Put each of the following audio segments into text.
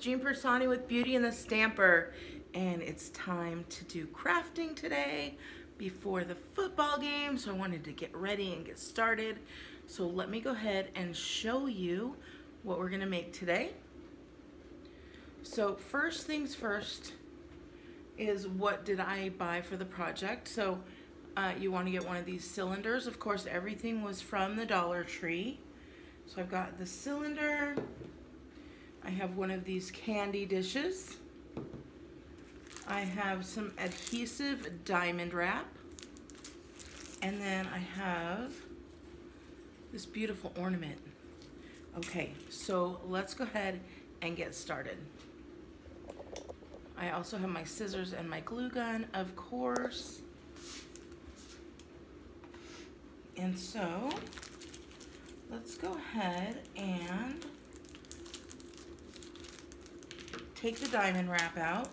Jean Piersanti with Beauty and the Stamper. And it's time to do crafting today before the football game. So I wanted to get ready and get started. So let me go ahead and show you what we're gonna make today. So first things first is what did I buy for the project? So uh, you want to get one of these cylinders. Of course everything was from the Dollar Tree. So I've got the cylinder I have one of these candy dishes. I have some adhesive diamond wrap. And then I have this beautiful ornament. Okay, so let's go ahead and get started. I also have my scissors and my glue gun, of course. And so, let's go ahead and take the diamond wrap out.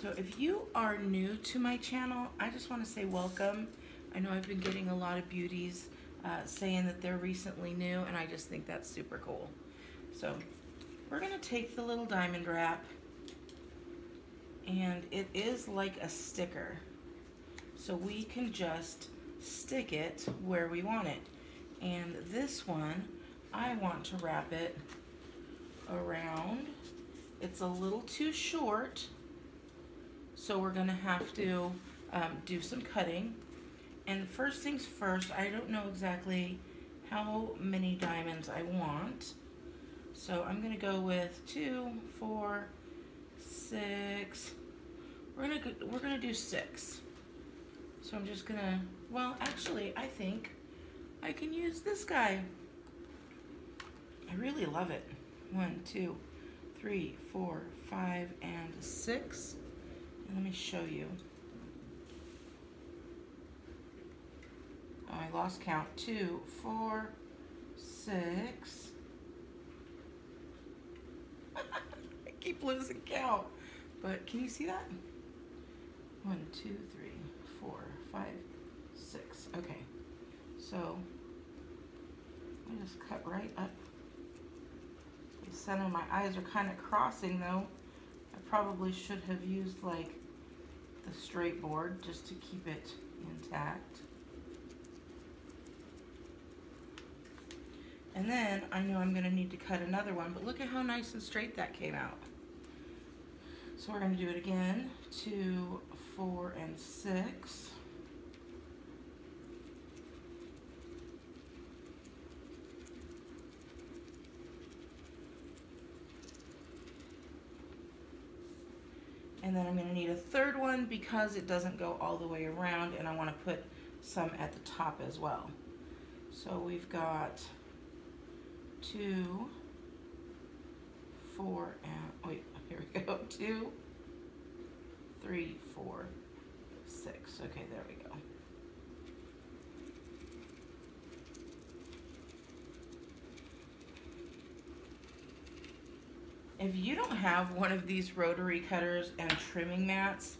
So if you are new to my channel, I just want to say welcome. I know I've been getting a lot of beauties uh, saying that they're recently new and I just think that's super cool. So we're going to take the little diamond wrap and it is like a sticker. So we can just stick it where we want it. And this one, I want to wrap it around. It's a little too short, so we're gonna have to um, do some cutting. And first things first, I don't know exactly how many diamonds I want. So I'm gonna go with two, four, six. We're gonna we're gonna do six. So I'm just gonna. Well, actually, I think I can use this guy. I really love it. One, two, three, four, five, and six. And let me show you. Oh, I lost count. Two, four, six. I keep losing count. But can you see that? One, two, three, four, five, six. Okay. So I just cut right up center. My eyes are kind of crossing though. I probably should have used like the straight board just to keep it intact. And then I know I'm gonna need to cut another one, but look at how nice and straight that came out. So we're gonna do it again, two, four, and six. And then I'm gonna need a third one because it doesn't go all the way around and I wanna put some at the top as well. So we've got two, four, and, oh, wait, here we go, two, three, four, six. Okay, there we go. If you don't have one of these rotary cutters and trimming mats,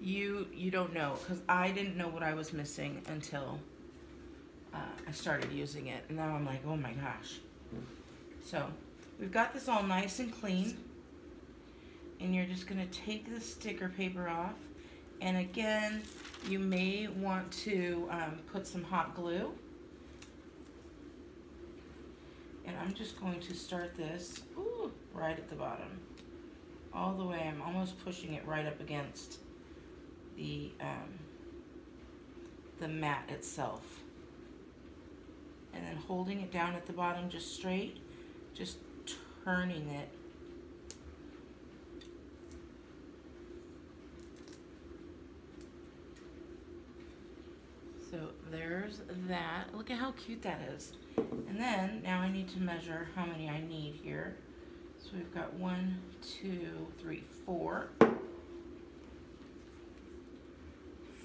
you you don't know because I didn't know what I was missing until uh, I started using it. And now I'm like, oh my gosh. So we've got this all nice and clean. And you're just gonna take the sticker paper off. And again, you may want to um, put some hot glue. And I'm just going to start this. Ooh, right at the bottom. All the way, I'm almost pushing it right up against the, um, the mat itself. And then holding it down at the bottom just straight, just turning it So there's that. Look at how cute that is. And then now I need to measure how many I need here. So we've got one, two, three, four.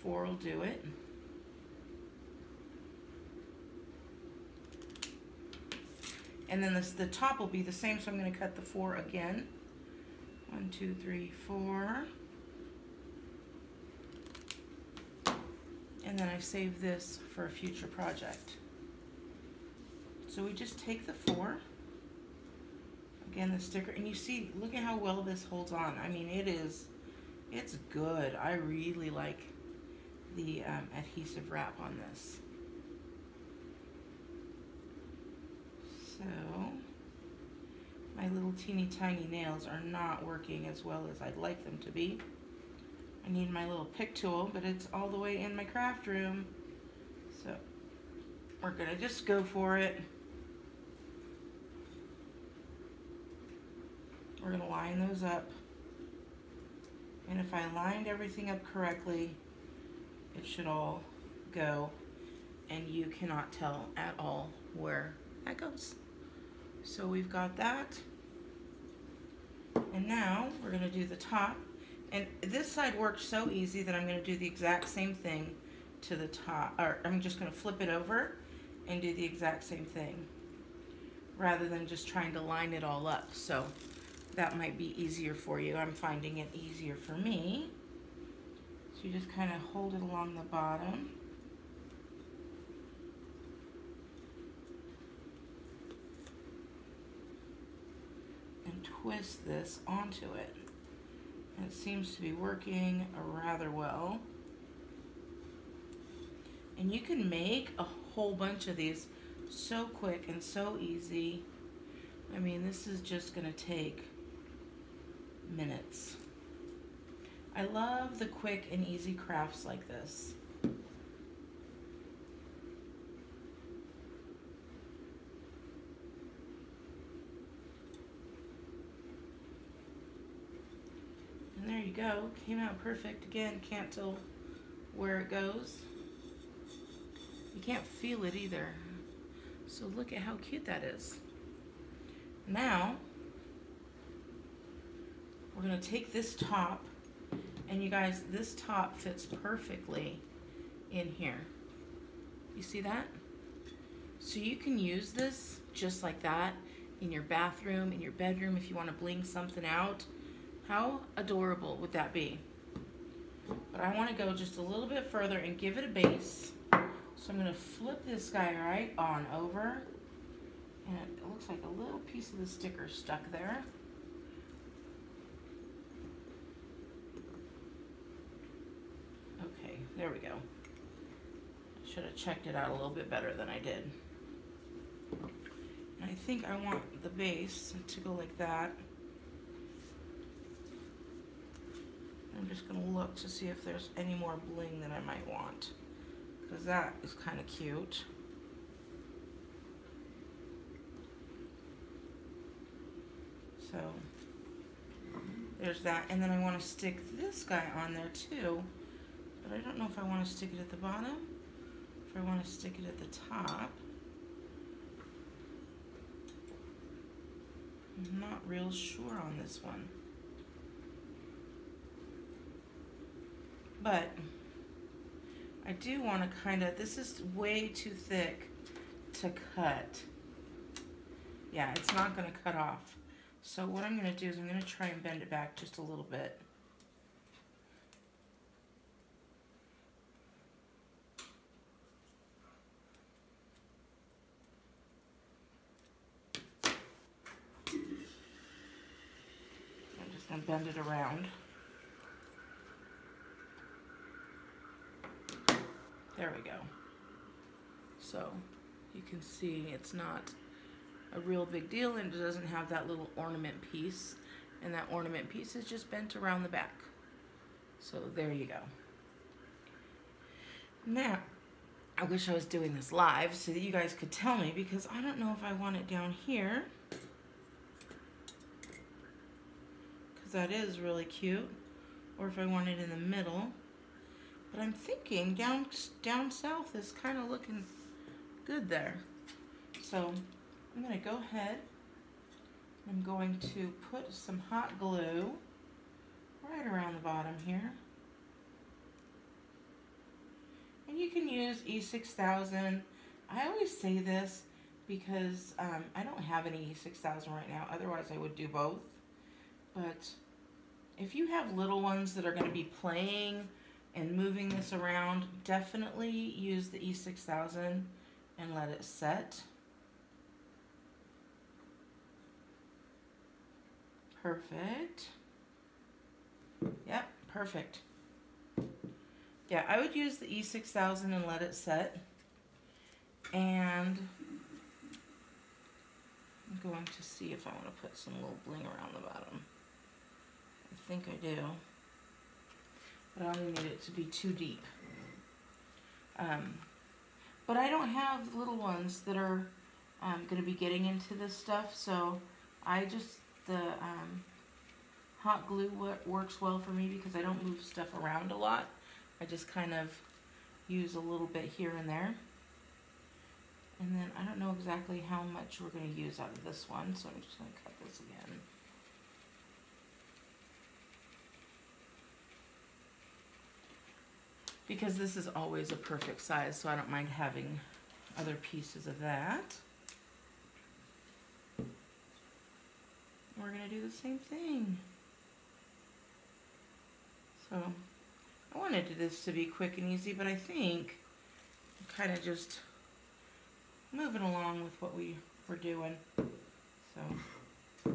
Four will do it. And then this, the top will be the same, so I'm going to cut the four again. One, two, three, four. And then I save this for a future project. So we just take the four, again the sticker, and you see, look at how well this holds on. I mean, it is, it's good. I really like the um, adhesive wrap on this. So, my little teeny tiny nails are not working as well as I'd like them to be. I need my little pick tool, but it's all the way in my craft room. So, we're gonna just go for it. We're gonna line those up. And if I lined everything up correctly, it should all go. And you cannot tell at all where that goes. So we've got that. And now we're gonna do the top. And this side works so easy that I'm gonna do the exact same thing to the top, or I'm just gonna flip it over and do the exact same thing rather than just trying to line it all up. So that might be easier for you. I'm finding it easier for me. So you just kind of hold it along the bottom. And twist this onto it. And it seems to be working rather well. And you can make a whole bunch of these so quick and so easy. I mean, this is just going to take minutes. I love the quick and easy crafts like this. And there you go, came out perfect. Again, can't tell where it goes. You can't feel it either. So look at how cute that is. Now, we're gonna take this top, and you guys, this top fits perfectly in here. You see that? So you can use this just like that in your bathroom, in your bedroom, if you wanna bling something out. How adorable would that be? But I wanna go just a little bit further and give it a base. So I'm gonna flip this guy right on over. And it looks like a little piece of the sticker stuck there. Okay, there we go. Should have checked it out a little bit better than I did. And I think I want the base to go like that. I'm just gonna look to see if there's any more bling that I might want. Because that is kind of cute. So there's that. And then I want to stick this guy on there too. But I don't know if I want to stick it at the bottom. If I want to stick it at the top. I'm not real sure on this one. But I do want to kind of, this is way too thick to cut. Yeah, it's not going to cut off. So what I'm going to do is I'm going to try and bend it back just a little bit. I'm just going to bend it around. There we go. So you can see it's not a real big deal and it doesn't have that little ornament piece. And that ornament piece is just bent around the back. So there you go. Now, I wish I was doing this live so that you guys could tell me because I don't know if I want it down here. Because that is really cute. Or if I want it in the middle. But I'm thinking down, down south is kind of looking good there. So I'm going to go ahead. I'm going to put some hot glue right around the bottom here. And you can use E6000. I always say this because um, I don't have any E6000 right now. Otherwise, I would do both. But if you have little ones that are going to be playing and moving this around, definitely use the E6000 and let it set. Perfect. Yep, perfect. Yeah, I would use the E6000 and let it set. And I'm going to see if I want to put some little bling around the bottom. I think I do. But I only need it to be too deep. Um, but I don't have little ones that are um, going to be getting into this stuff, so I just, the um, hot glue works well for me because I don't move stuff around a lot. I just kind of use a little bit here and there. And then I don't know exactly how much we're going to use out of this one, so I'm just going to cut this again. Because this is always a perfect size, so I don't mind having other pieces of that. We're going to do the same thing. So I wanted this to be quick and easy, but I think I'm kind of just moving along with what we were doing. So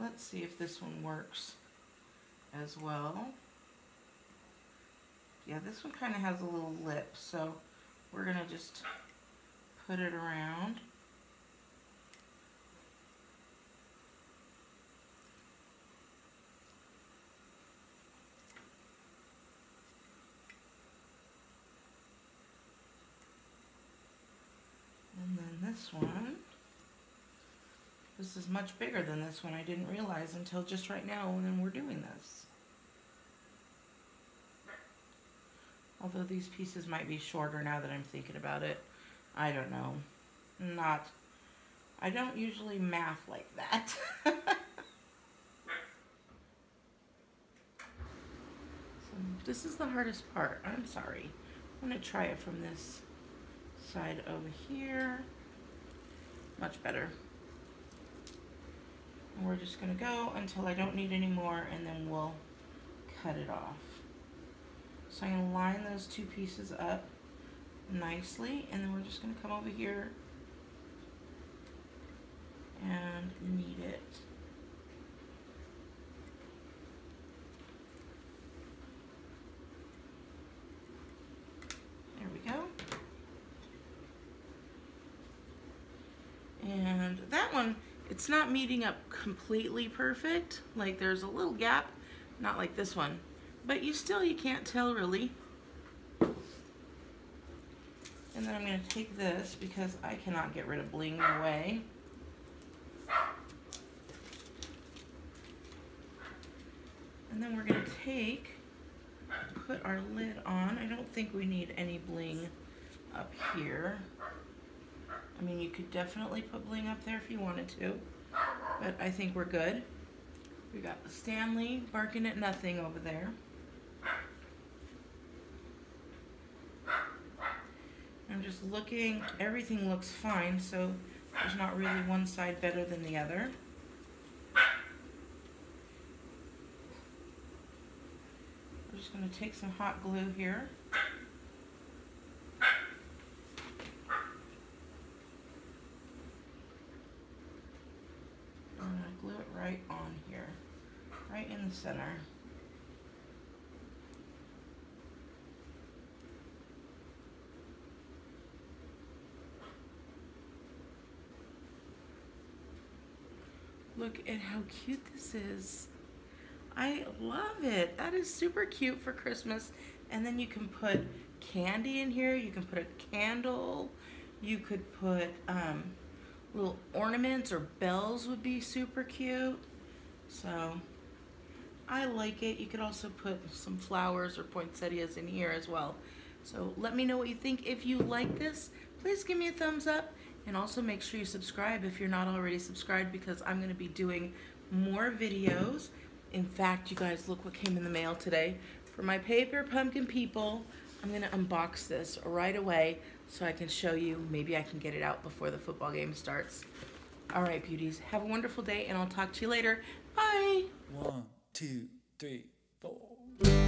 let's see if this one works as well. Yeah, this one kind of has a little lip, so we're going to just put it around. And then this one. This is much bigger than this one. I didn't realize until just right now when we're doing this. Although these pieces might be shorter now that I'm thinking about it. I don't know. Not, I don't usually math like that. so this is the hardest part. I'm sorry. I'm going to try it from this side over here much better. And we're just gonna go until I don't need any more and then we'll cut it off. So I'm gonna line those two pieces up nicely and then we're just gonna come over here and knead it. There we go. And that one, it's not meeting up completely perfect. Like there's a little gap, not like this one. But you still, you can't tell really. And then I'm gonna take this because I cannot get rid of bling away. And then we're gonna take, put our lid on. I don't think we need any bling up here. I mean, you could definitely put bling up there if you wanted to, but I think we're good. We got Stanley barking at nothing over there. I'm just looking, everything looks fine, so there's not really one side better than the other. I'm just going to take some hot glue here. I'm going to glue it right on here, right in the center. Look at how cute this is. I love it. That is super cute for Christmas. And then you can put candy in here. You can put a candle. You could put um, little ornaments or bells would be super cute. So I like it. You could also put some flowers or poinsettias in here as well. So let me know what you think. If you like this, please give me a thumbs up and also make sure you subscribe if you're not already subscribed because I'm going to be doing more videos. In fact, you guys, look what came in the mail today. For my paper pumpkin people, I'm going to unbox this right away so I can show you. Maybe I can get it out before the football game starts. All right, beauties. Have a wonderful day, and I'll talk to you later. Bye. One two, three, four.